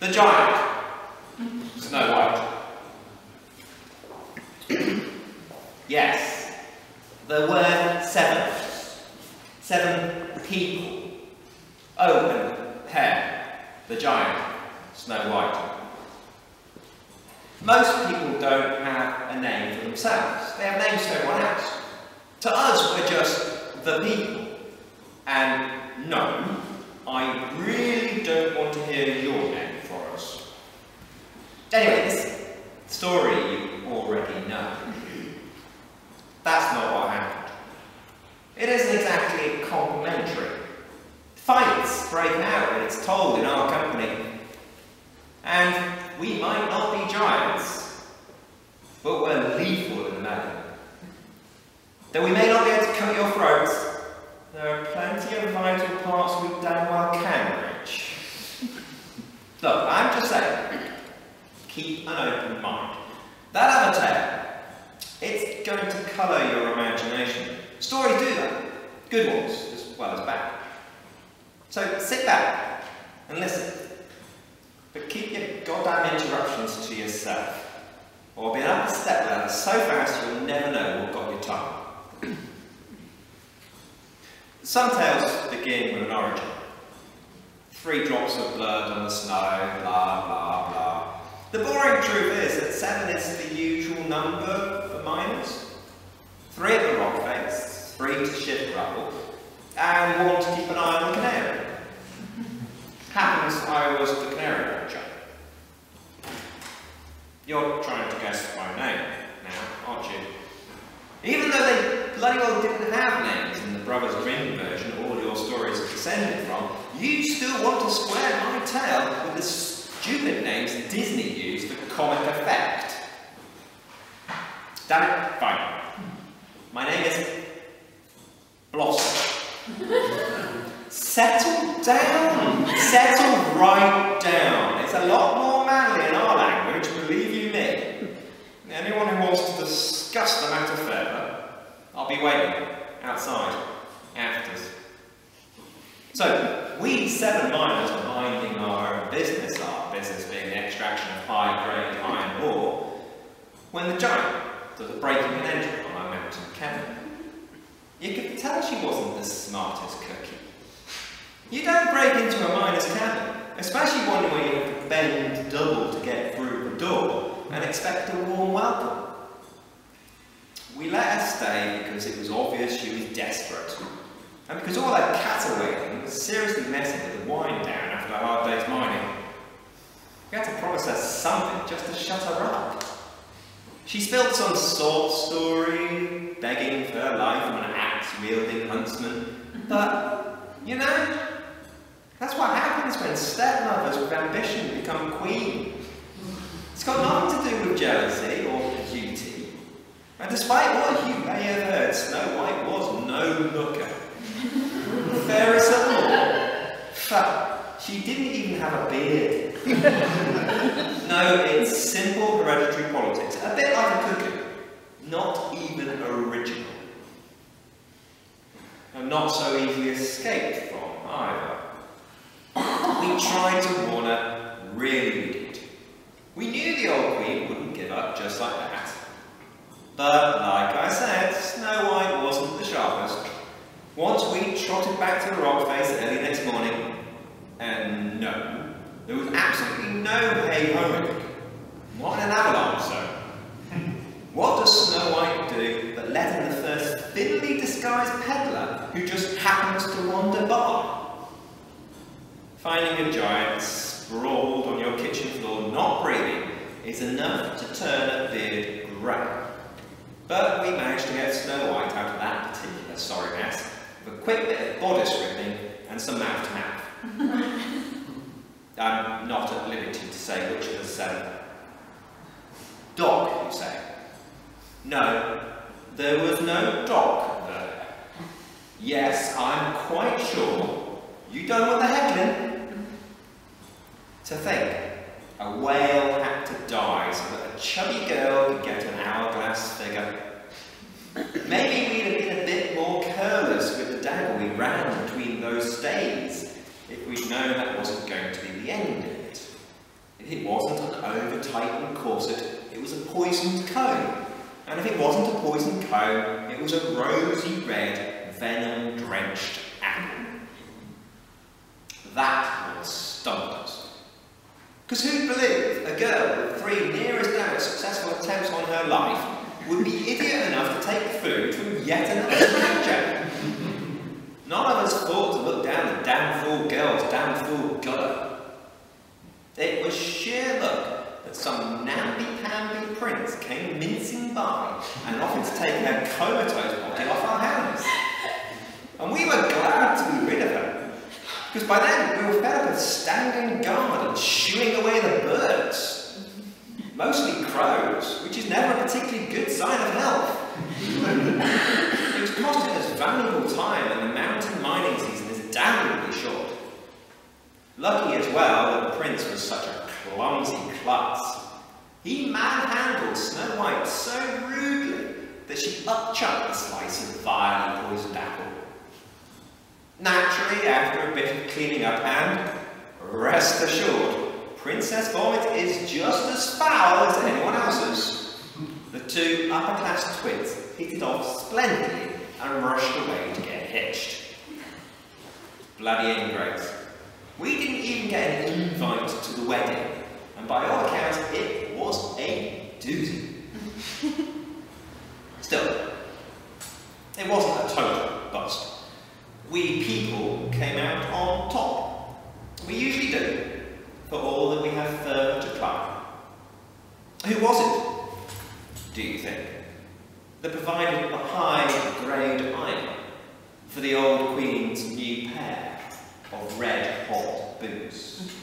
The giant. Snow White. yes, there were seven. Seven people. Oh, and the giant, Snow White. Most people don't have a name for themselves. They have names for everyone else. To us, we're just the people. And no, I really don't want to hear your name. Anyway, this story you already know. That's not what happened. It isn't exactly complimentary. Fights break out when it's told in our company. And we might not be giants, but we're lethal in the matter. Though we may not be able to cut your throats, there are plenty of vital parts we damn well can reach. Look, I'm just saying, keep an open mind. That other tale, it's going to colour your imagination. Stories do that. Good ones, as well as bad. So sit back and listen. But keep your goddamn interruptions to yourself. Or be up a step ladder so fast you'll never know what got your tongue. Some tales begin with an origin. Three drops of blood on the snow, blah, blah, blah. The boring truth is that seven is the usual number for miners. Three at the rock face, three to shift rubble, and one to keep an eye on the canary. Happens I was the canary rancher. You're trying to guess my name now, aren't you? Even though they bloody well didn't have names in the Brothers Grimm version all your stories are descended from, you still want to square my tale with the stupid names Disney used for comic effect. Damn it, fine. My name is Blossom. Settle down. Settle right down. It's a lot more manly in our language, believe you me. Anyone who wants to discuss the matter further, I'll be waiting outside afters. So, we seven miners are minding our own business, our business being the extraction of high-grade iron ore, when the giant a breaking and entering on our mountain cabin. You could tell she wasn't the smartest cookie. You don't break into a miner's cabin, especially one where you have to bend double to get through the door and expect a warm welcome. We let her stay because it was obvious she was desperate. And because all that caterwailing was seriously messing with the wind down after a hard day's mining. We had to promise her something just to shut her up. She spilled some salt story, begging for her life from an axe-wielding huntsman. But, you know, that's what happens when stepmothers with ambition become queen. It's got nothing to do with jealousy or beauty. And despite what you may have heard, Snow White was no looker. Fairest of all. Fact, she didn't even have a beard. no, it's simple hereditary politics. A bit like a cuckoo. Not even original. And not so easily escaped from either. We tried to warn her, really we did. We knew the old queen wouldn't give up just like that. But, like I said, Snow White wasn't the sharpest. Once we trotted back to the rock face early next morning, and no, there was absolutely no hay-hoeing. Not an avalanche zone. Does Snow White do but let in the first thinly disguised peddler who just happens to wander by? Finding a giant sprawled on your kitchen floor not breathing is enough to turn a beard grey. But we managed to get Snow White out of that particular sorry mess with a quick bit of bodice ripping and some mouth-to-mouth. I'm not at liberty to say which of the seven. Doc, you say? No, there was no dock there. Yes, I'm quite sure. You don't want the heckling? To think, a whale had to die so that a chubby girl could get an hourglass figure. Maybe we'd have been a bit more careless with the dagger we ran between those stays if we'd known that wasn't going to be the end of it. If it wasn't an over-tightened corset, it was a poisoned comb. And if it wasn't a poisoned comb, it was a rosy red, venom-drenched apple. That was us. Because who'd believe a girl with three nearest down successful attempts on her life would be idiot enough to take food from yet another stranger? None of us thought to look down the damn fool girl's damn fool gutter. It was sheer luck that some namby-pamby prince came and offered to take her comatose body off our hands. And we were glad to be rid of her, because by then we were fed up of standing guard and shooing away the birds. Mostly crows, which is never a particularly good sign of health. it was costing us valuable time and the mountain mining season is damnably short. Lucky as well that the prince was such a clumsy klutz. He manhandled Snow White so rudely that she upchucked the slice of vilely poisoned apple. Naturally, after a bit of cleaning up and, rest assured, Princess Vomit is just as foul as anyone else's. The two upper-class twins hit it off splendidly and rushed away to get hitched. Bloody ingrates. We didn't even get an invite to the wedding, and by all accounts, it doozy. Still, it wasn't a total bust. We people came out on top. We usually do, for all that we have further to climb. Who was it, do you think, that provided a high-grade iron for the old Queen's new pair of red-hot boots?